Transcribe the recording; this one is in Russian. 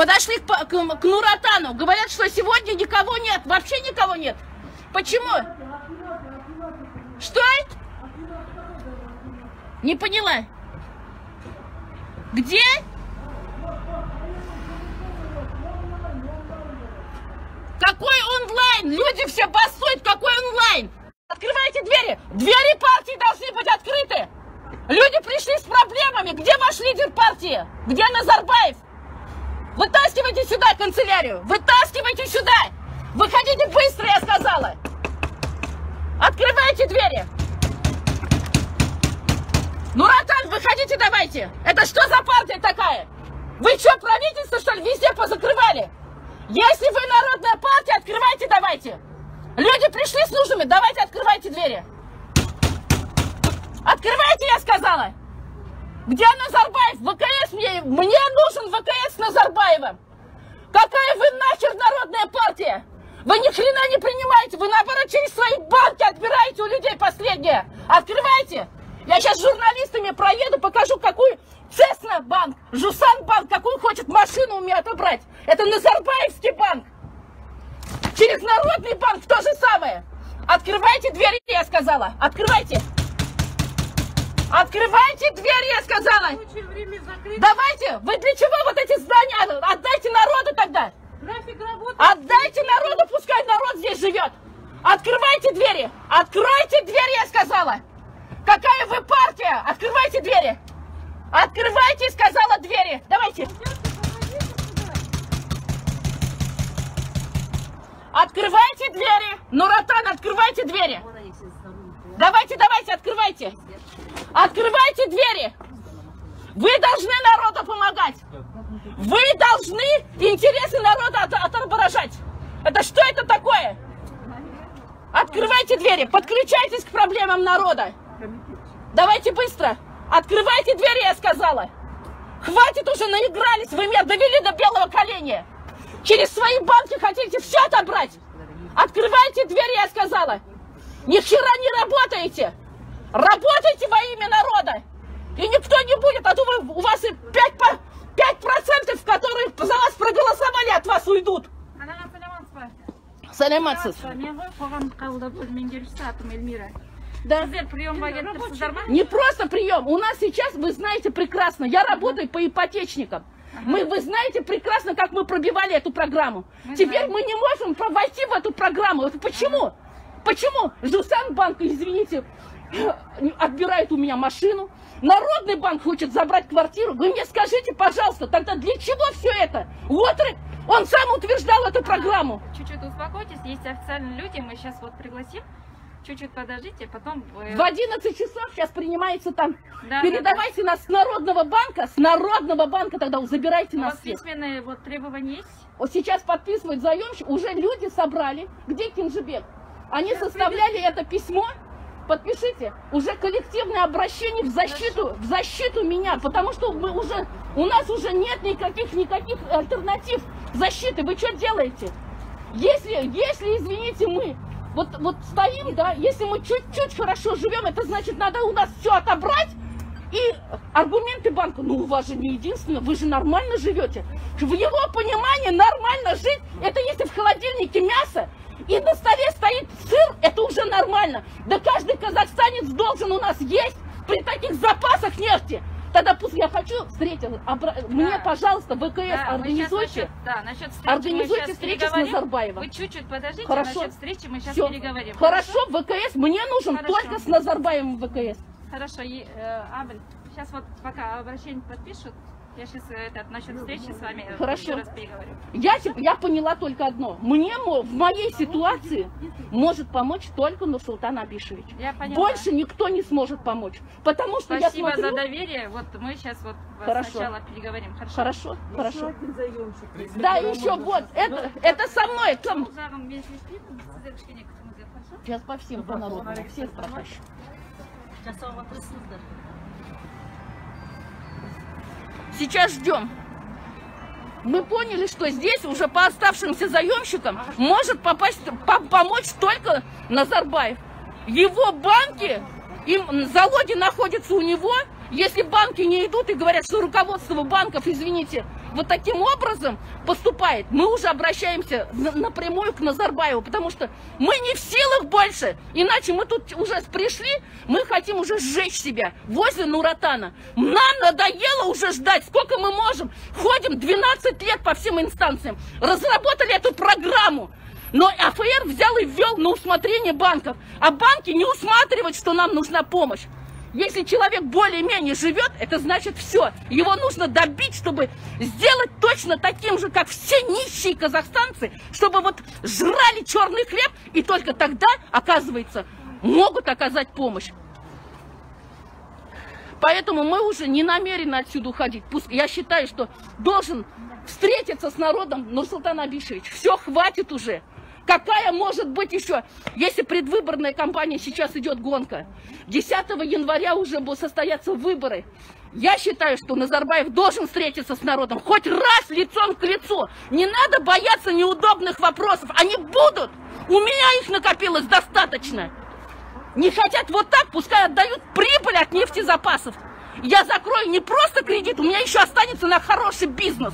Подошли к, к, к Нуратану, говорят, что сегодня никого нет, вообще никого нет. Почему? Что? Не поняла. Где? Какой онлайн? Люди все бастуют, какой онлайн? Открывайте двери. Двери партии должны быть открыты. Люди пришли с проблемами. Где ваш лидер партии? Где Назарбаев? Канцелярию. Вытаскивайте сюда. Выходите быстро, я сказала. Открывайте двери. Нуратан, выходите давайте. Это что за партия такая? Вы что, правительство, что ли, везде позакрывали? Если вы народная партия, открывайте давайте. Люди пришли с нужными, давайте открывайте двери. Открывайте, я сказала. Где Назарбаев? ВКС мне, мне нужен ВКС Назарбаева. Какая вы нахер народная партия? Вы ни хрена не принимаете, вы наоборот через свои банки отбираете у людей последнее. Открывайте. Я сейчас с журналистами проеду, покажу, какую Цесна банк, Жусан банк, какую хочет машину у меня отобрать. Это Назарбаевский банк. Через Народный банк то же самое. Открывайте двери, я сказала. Открывайте. Открывайте двери, я сказала. Давайте. Вы для чего вот эти здания? Отдайте народу тогда. Отдайте народу, пускай народ здесь живет. Открывайте двери. Откройте двери, я сказала. Какая вы партия? Открывайте двери. Открывайте, сказала двери. Давайте. Открывайте двери. Нуратан, открывайте двери. Давайте, давайте, открывайте. Открывайте двери. Вы должны народу помогать. Вы должны интересы народа от, отображать. Это что это такое? Открывайте двери, подключайтесь к проблемам народа. Давайте быстро. Открывайте двери, я сказала. Хватит уже, наигрались, вы меня довели до белого коленя. Через свои банки хотите все отобрать. Открывайте двери, я сказала. Ни хера не работаете. Работайте во имя народа. И никто не будет, а то вы, у вас и 5, по, 5 процентов, которые за вас проголосовали, от вас уйдут. Саламатсыз. мен ғой қоғамдық қабылдау бөлімі меңгерушісі атым эльмира Да. сіздер приемға келіп тұрсыздар ма Не просто прием. У нас сейчас, вы знаете прекрасно, я работаю по ипотечникам. Мы, вы знаете прекрасно, как мы пробивали эту программу. Мы Теперь знаем. мы не можем про- войти в эту программу. Это почему? Почему? Жусан банк, извините, отбирает у меня машину. Народный банк хочет забрать квартиру. Вы мне скажите, пожалуйста, тогда для чего все это? Вот он сам утверждал эту программу. чуть-чуть успокойтесь есть официальные люди мы сейчас вот пригласим чуть-чуть подождите потом вы- В 11 часов сейчас принимается там. Да, Передавайте нас с Народного банка, с Народного банка тогда забирайте у нас вас всех. письменные вот требования есть Вот сейчас подписывают заемщик, уже люди собрали. Где Кинжибек? Они составляли это письмо. Подпишите. Уже коллективное обращение в защиту, в защиту меня, потому что мы уже, у нас уже нет никаких, никаких альтернатив защиты. Вы что делаете? Если, если, извините, мы вот, вот стоим, да, если мы чуть-чуть хорошо живем, это значит, надо у нас все отобрать, и аргументы банка, ну у вас же не единственное, вы же нормально живете. В его понимании нормально жить, это если в холодильнике мясо, и на столе стоит сыр, это уже нормально. Да каждый казахстанец должен у нас есть при таких запасах нефти. Тогда пусть я хочу встретить, обра- мне, пожалуйста, ВКС Да, организуйте. насчет- да, насчет встречи Организуйте встречу с. Назарбаевым. Вы чуть-чуть подождите, Хорошо. насчет встречи мы сейчас Всё. переговорим. Хорошо, ВКС, мне нужен Хорошо. только с Назарбаевым ВКС. Хорошо, и, э, Абель, сейчас вот пока обращение подпишут, я сейчас этот, насчет встречи с вами Хорошо. еще раз переговорю. Я, теп- я поняла только одно. Мне мо- в моей ситуации может помочь только Нурсултан Абишевич. Я поняла. Больше никто не сможет помочь. Потому что Спасибо я смотрю... за доверие. Вот мы сейчас вот Хорошо. сначала переговорим. Хорошо. Хорошо, хорошо. Да, еще вот, это, это со мной. там- Бұл жағын мен шешпеймін, сіздер кішкене күтіңіздер, хорошо? Сейчас по всем, по народу, всех пропащу. жасауға тырысыңыздар Сейчас ждем. Мы поняли, что здесь уже по оставшимся заемщикам может попасть, по- помочь только Назарбаев. Его банки, им залоги находятся у него, Если банки не идут и говорят, что руководство банков, извините, вот таким образом поступает, мы уже обращаемся на- напрямую к Назарбаеву, потому что мы не в силах больше. Иначе мы тут уже пришли, мы хотим уже сжечь себя возле Нуратана. Нам надоело уже ждать, сколько мы можем. Ходим 12 лет по всем инстанциям, разработали эту программу. Но АФР взял и ввел на усмотрение банков. А банки не усматривают, что нам нужна помощь. Если человек более-менее живет, это значит все. Его нужно добить, чтобы сделать точно таким же, как все нищие казахстанцы, чтобы вот жрали черный хлеб, и только тогда, оказывается, могут оказать помощь. Поэтому мы уже не намерены отсюда уходить. Я считаю, что должен встретиться с народом Нурсултан Абишевич. Все, хватит уже. Какая может быть еще, если предвыборная кампания сейчас идет гонка? 10 января уже будут состояться выборы. Я считаю, что Назарбаев должен встретиться с народом хоть раз лицом к лицу. Не надо бояться неудобных вопросов. Они будут. У меня их накопилось достаточно. Не хотят вот так, пускай отдают прибыль от нефтезапасов. Я закрою не просто кредит, у меня еще останется на хороший бизнес.